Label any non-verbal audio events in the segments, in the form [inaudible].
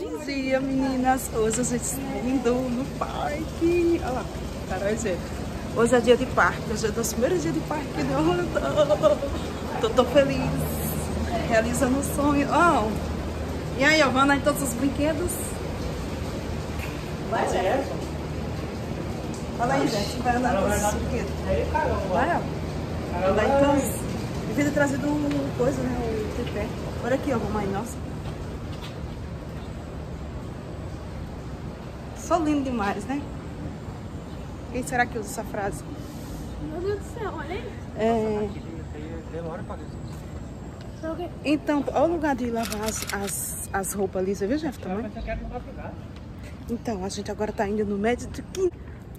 Bom dia, meninas! Hoje a gente está indo no parque. Olha lá, caralho, gente. Hoje é dia de parque, hoje é o nosso primeiro dia de parque de Orlando. Tô, tô feliz, realizando o sonho. Oh. E aí, ó, vamos andar em todos os brinquedos? Vai, gente. Fala aí, gente, vai andar em todos os brinquedos. Vai, ó. Andar em todos. Devia ter trazido coisa, né, o tripé. Olha aqui, ó, mamãe, nossa. Só lindo demais, né? Quem será que usa essa frase? Meu Deus do céu, olha aí. É... Então, olha o lugar de lavar as, as, as roupas ali, você viu, Jeff, também? Então, a gente agora tá indo no Kingdom.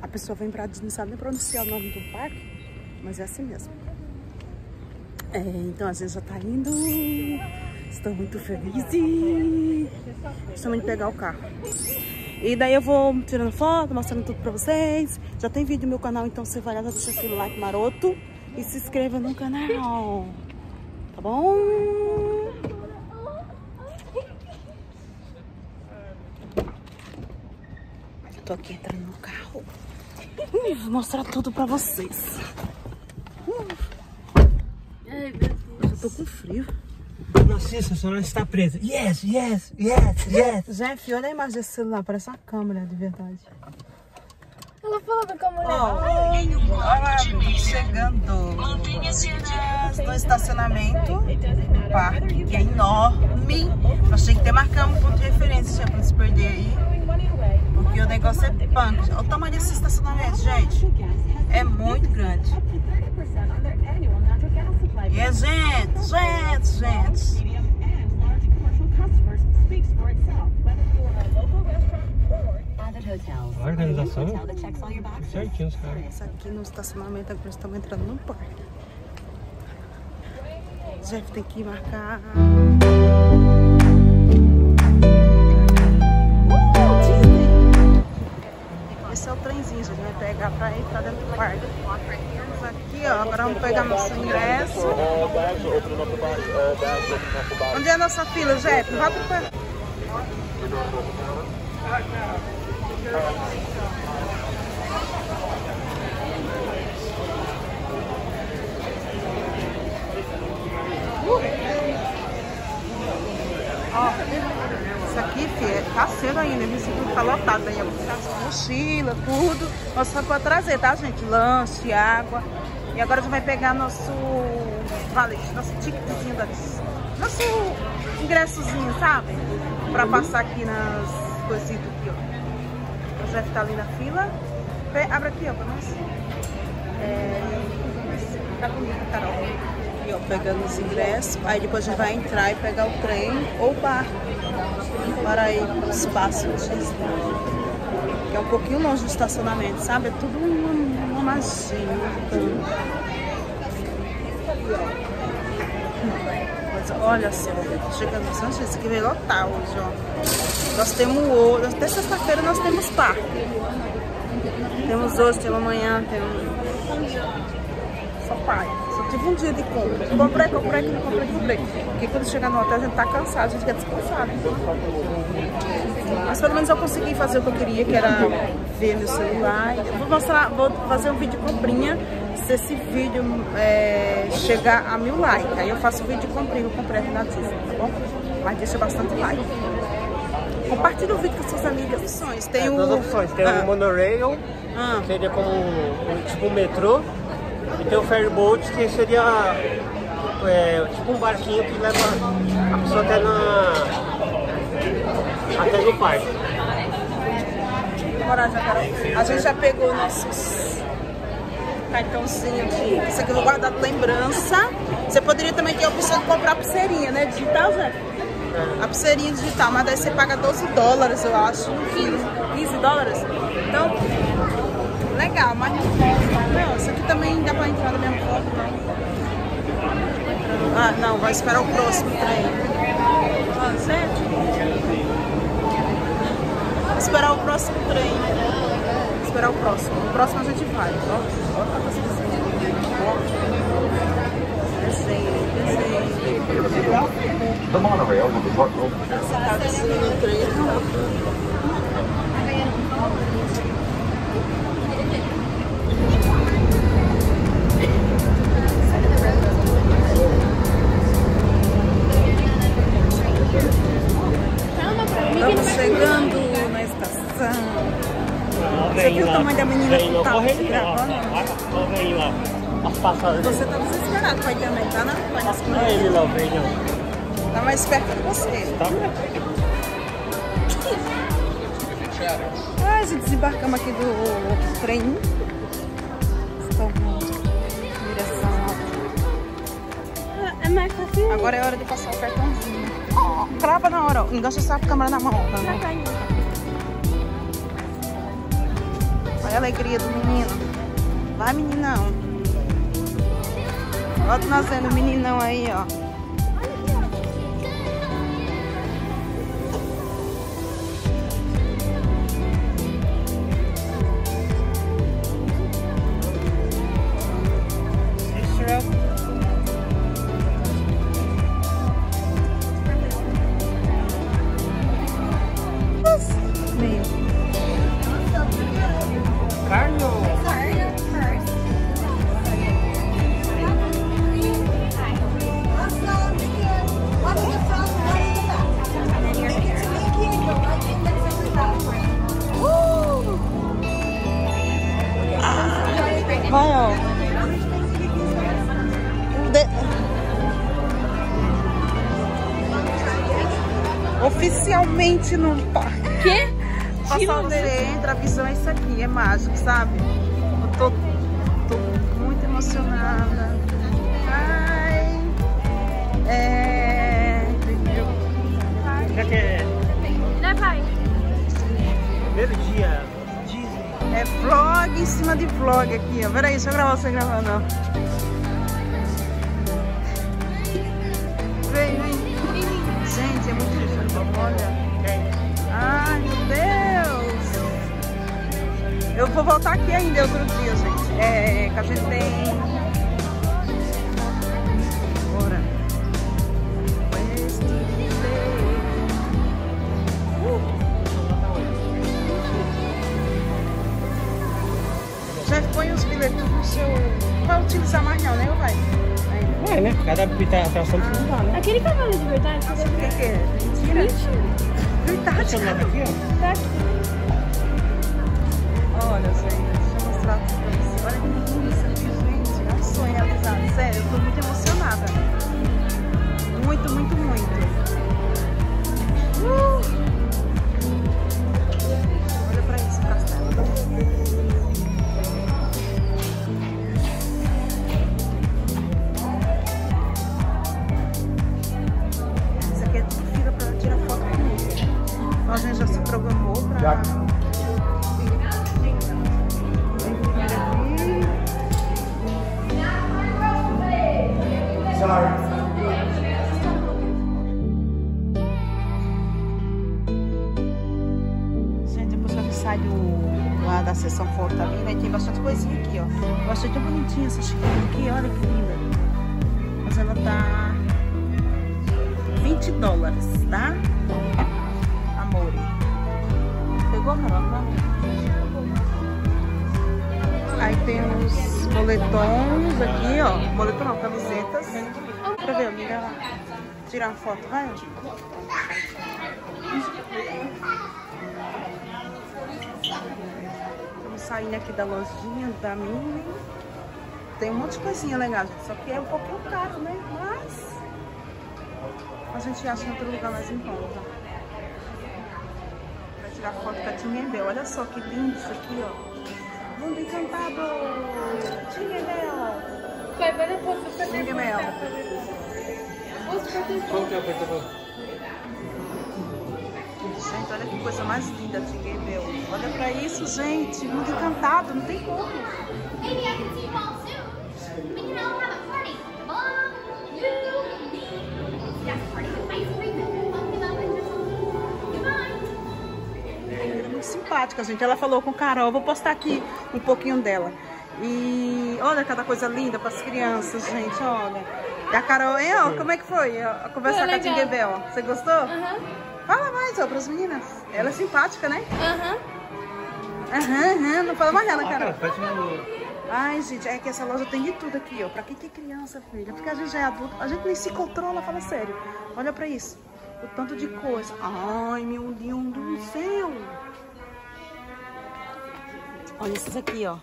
A pessoa vem pra não sabe nem pronunciar o nome do parque, mas é assim mesmo. É, então, a gente já tá indo. Estou muito feliz e... Estamos indo pegar o carro. E daí eu vou tirando foto, mostrando tudo pra vocês. Já tem vídeo no meu canal, então você vai lá, deixa aquele like maroto e se inscreva no canal. Tá bom? Tô aqui entrando no carro. Vou mostrar tudo pra vocês. Ai, meu Deus. Eu tô com frio. Nossa, a senhora está presa. Yes, yes, yes, yes. Jeff, olha a imagem desse celular, parece uma câmera de verdade. Ela falando com a mulher. Olha, chegando no estacionamento do parque, que é enorme. Nós tínhamos que ter marcado um ponto de referência para não se perder aí. Porque o negócio é punk. Olha o tamanho desse estacionamento, gente. É muito grande. É gente, gente, gente. A organização certinho, os caras. Isso aqui no estacionamento, agora estamos entrando no parque. Jeff tem que marcar. Esse é o trenzinho, gente vai pegar pra ir pra dentro do parque. Vamos aqui, ó. Agora vamos pegar nosso ingresso. Onde é a nossa fila, Jeff? Vai pro parque. Ó, isso aqui, filha, tá cedo ainda, esse segundo tá lotado aí, as mochila, tudo. Nós só pode trazer, tá, gente? Lanche, água. E agora a gente vai pegar nosso valete, nosso ticketzinho, da, nosso ingressozinho, sabe? Pra passar aqui nas coisinhas aqui, ó. O Jeff tá ali na fila. Abre aqui, ó, pra nós. É... Tá bonito, Carol. E ó, pegando os ingressos. Aí depois a gente vai entrar e pegar o trem ou barco para ir para o espaço Disney. Que é um pouquinho longe do estacionamento, sabe? É tudo uma, uma magia. Mas olha só, chegando São Francisco que vai lotar hoje, ó. Nós temos hoje, até sexta-feira nós temos parque. Temos hoje, temos amanhã, temos. Só pai. Só tive um dia de compra. Comprei, comprei, comprei, comprei. Porque quando chegar no hotel a gente tá cansado, a gente quer descansar. né? Mas pelo menos eu consegui fazer o que eu queria, que era ver meu celular. Vou mostrar, vou fazer um vídeo de comprinha. Se esse vídeo é, chegar a mil likes, aí eu faço um vídeo de comprinha, eu comprei aqui na Disney, tá bom? Mas deixa bastante like. Compartilha o vídeo com suas amigas. Opções. Tem Tem o... duas opções. Tem Ah, o monorail, ah. que seria como um, tipo um metrô. E tem o ferryboat, que seria é, tipo um barquinho que leva a pessoa até na... até no parque. Bora, já, Carol. A gente já pegou nossos cartãozinho de. Isso aqui eu vou guardar de lembrança. Você poderia também ter a opção de comprar pulseirinha, né? Digital, já. A pulseirinha digital, mas daí você paga 12 dólares, eu acho. 15, 15 dólares. Então, legal, mas não, isso aqui também dá pra entrar na mesma foto, não. Ah, não, vai esperar o próximo trem. Ah, certo? Vou esperar o próximo trem. Vou esperar o próximo. O próximo a gente vai. Ó, ó, tá Desenho, desenho. The monorail will depart over Estamos chegando na estação. Você viu o tamanho da menina que tá gravando? Você tá desesperado pra ir também, tá? Não? Vai nas Olha ele lá, o velhinho. Tá mais perto que você. Tá? Ah, já desembarcamos aqui do trem. Estamos em direção. É mais fácil. Agora é hora de passar o cartãozinho. Ó, crava na hora, ó. Engancha essa câmera na mão. Tá? Olha a alegria do menino. Vai, meninão. Olha nós vendo o meninão aí, ó. Oficialmente no parque. Quê? Passar você entra, a visão é isso aqui, é mágico, sabe? Eu tô, tô muito emocionada. Ai. É. Já que é Né, pai? primeiro dia. É vlog em cima de vlog aqui, ó. Peraí, deixa eu gravar você gravando, ó. Vem, vem. Gente, é muito difícil. Olha. Deus. Eu vou voltar aqui ainda outro dia, gente. É, que a gente tem... Bora. Já põe os bilhetes no seu... Não vai utilizar mais não, né, vai? Aí. É, né? Cada pita- atração precisa usar, né? Aquele cavalo de verdade? Nossa, o que que é? Mentira? Verdade, Deixa eu cara. ver aqui, ó. Tá aqui. Olha, gente, deixa eu mostrar pra vocês. Olha que lindo isso aqui, gente. É um sonho realizado. Sério, eu tô muito emocionada. Muito, muito, muito. Uh! A gente já se programou pra... Já. Gente sai do, lá da sessão foto tá aí tem bastante coisinha aqui, ó. Eu achei tão bonitinha essa xícara aqui, olha que linda. Mas ela tá 20 dólares, tá? Aí tem os moletons aqui, ó. Moletom não, camisetas. Pra ver, amiga lá. Tirar uma foto, vai? Estamos saindo aqui da lojinha da Mini. Tem um monte de coisinha legal. Só que é um pouquinho caro, né? Mas a gente acha em outro lugar mais em conta. Vai tirar foto com a Tinguembel. Olha só que lindo isso aqui, ó. Mundo encantado! Tinguembel! Pai, vai depois super Tinguembel! Qual que é o? Gente, olha que coisa mais linda, Tinguembel. Olha pra isso, gente. Mundo encantado, não tem como. Simpática, gente. Ela falou com Carol, vou postar aqui um pouquinho dela. E olha cada coisa linda para as crianças, gente, olha. E a Carol, hein, ó, como é que foi ó, conversar Foi com a legal. Tingue Bell? Você gostou? Aham. Fala mais, ó, pras meninas. Ela é simpática, né? Aham. Aham, aham, não fala mais nada, Ó, Carol. Ai, gente, é que essa loja tem de tudo aqui, ó. Pra quem que é criança, filha? Porque a gente já é adulto, a gente nem se controla, fala sério. Olha pra isso. O tanto de coisa. Ai, meu Deus do céu. Olha esses aqui, ó.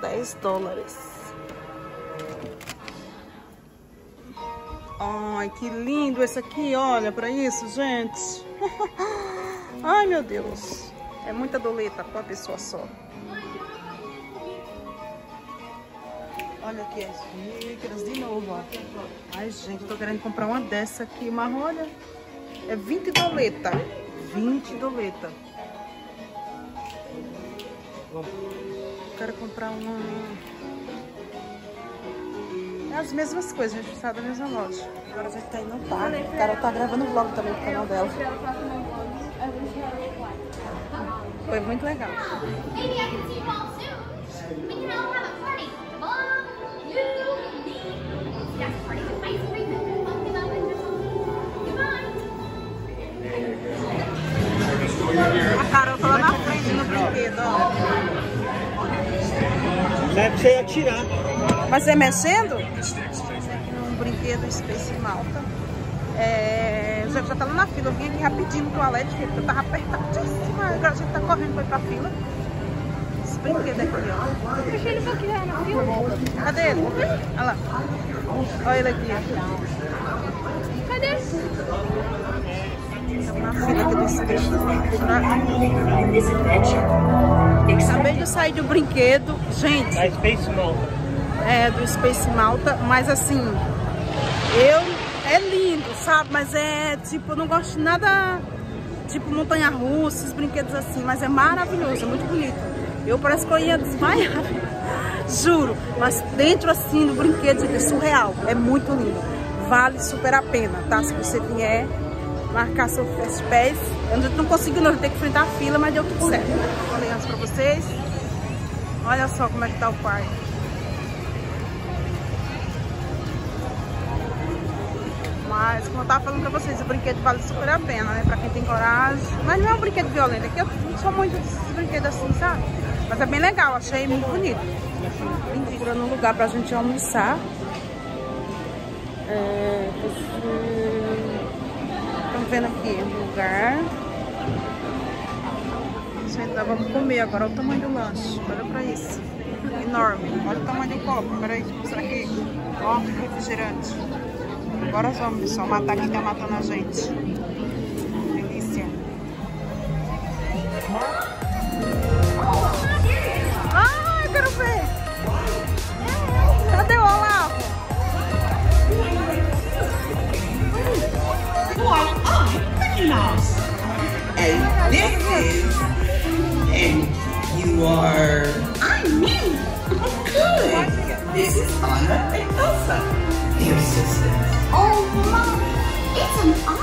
10 dólares. Ai, que lindo esse aqui, olha pra isso, gente. [laughs] Ai, meu Deus. É muita doleta pra uma pessoa só. Olha aqui as xícaras de novo, ó. Ai, gente, tô querendo comprar uma dessa aqui, mas olha. É 20 doleta. 20 doleta. Quero comprar uma... É as mesmas coisas, a gente sai da mesma loja. Agora a gente tá indo no parque. O cara tá gravando vlog também pro canal dela. Foi muito legal. Dá pra você atirar. Mas é mexendo? Num brinquedo Space Malta. É, já, já tá lá na fila. Eu vim aqui rapidinho no toalete, porque eu tava apertadíssima. Agora a gente tá correndo pra ir pra fila. Esse brinquedo aqui, ó. Deixa ele um pouquinho aí no filme. Cadê ele? Olha lá. Olha ele aqui. Cadê? Estamos na fila aqui do Space Malta. Acabei de sair do brinquedo. Gente, Da Space Malta. é, do Space Malta, mas assim, eu é lindo, sabe? Mas é tipo, eu não gosto de nada tipo montanha russa, esses brinquedos assim, mas é maravilhoso, é muito bonito. Eu parece que eu ia desmaiar, [laughs] juro. Mas dentro assim do brinquedo, é surreal, é muito lindo. Vale super a pena, tá? Se você vier marcar seu Fast Pass. A gente não conseguiu, não, tem que enfrentar a fila, mas deu tudo certo. Falei antes pra vocês. Olha só como é que tá o parque. Mas, como eu tava falando pra vocês, o brinquedo vale super a pena, né? Pra quem tem coragem. Mas não é um brinquedo violento, aqui eu não sou muito desses brinquedos assim, sabe? Mas é bem legal, achei muito bonito. Vim procurando um lugar pra gente almoçar. É, Estamos vendo aqui um lugar. Nós vamos comer agora. Olha o tamanho do lanche. Olha pra isso. Enorme. Olha o tamanho do copo. Peraí, deixa eu mostrar aqui. Ó, refrigerante. Agora vamos, pessoal. Matar quem tá matando a gente. Elsa. They're sisters. Oh, Mom, it's an.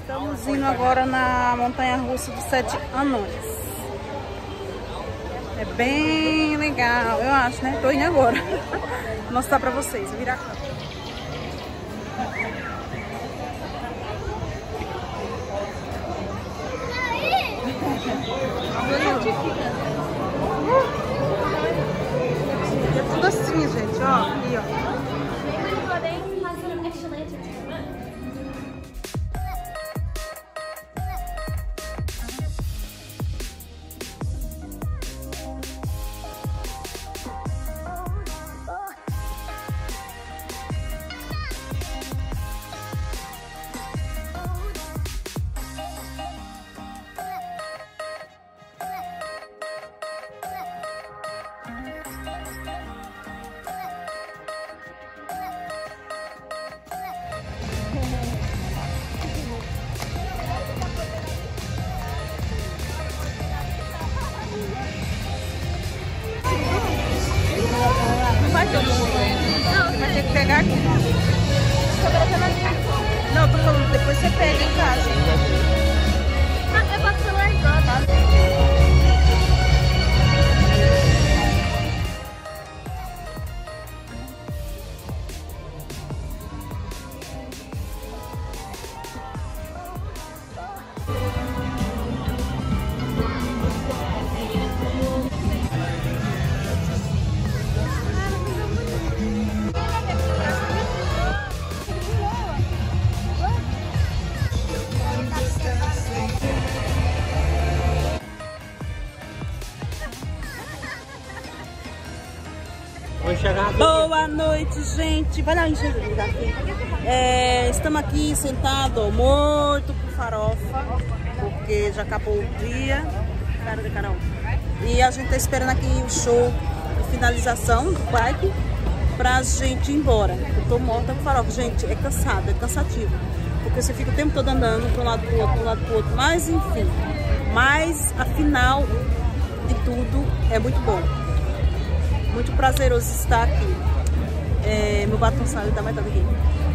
Estamos indo agora na montanha russa dos sete anões. É bem legal, eu acho, né? Tô indo agora. Vou [laughs] mostrar pra vocês, virar. É tudo assim, gente, Não, vai ter que pegar aqui. Não, eu tô falando, depois você pega tá, em casa. Boa noite, gente. Vai lá encher aqui. É, estamos aqui sentados, morto por farofa, porque já acabou o dia. Cara de Carol. E a gente tá esperando aqui o show de finalização do bike pra gente ir embora. Eu tô morta por farofa. Gente, é cansado, é cansativo. Porque você fica o tempo todo andando para um lado pro outro, para um lado pro outro. Mas enfim. Mas afinal de tudo é muito bom. Muito prazeroso estar aqui. É, meu batom saiu da metade aqui.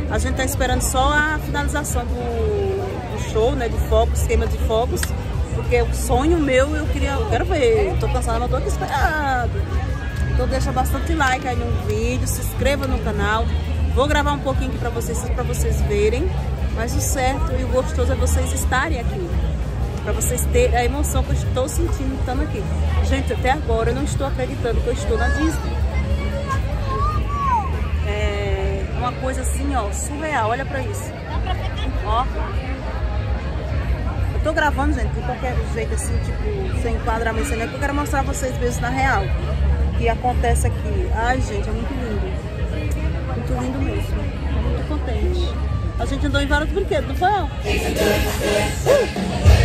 A gente tá esperando só a finalização do, do show, né? De fogos, esquema de fogos. Porque o sonho meu eu queria. Eu quero ver. Tô cansada, mas tô aqui esperando. Então deixa bastante like aí no vídeo, se inscreva no canal. Vou gravar um pouquinho aqui pra vocês, para vocês verem. Mas o certo e o gostoso é vocês estarem aqui. Pra vocês terem a emoção que eu estou sentindo estando aqui. Gente, até agora eu não estou acreditando que eu estou na Disney. É uma coisa assim, ó, surreal. Olha pra isso. Ó. Eu tô gravando, gente, de qualquer jeito, assim, tipo, sem enquadramento, sem porque eu quero mostrar pra vocês mesmo na real. O que acontece aqui. Ai, gente, é muito lindo. Muito lindo mesmo. Muito contente. A gente andou em vários brinquedos, não foi? Uh!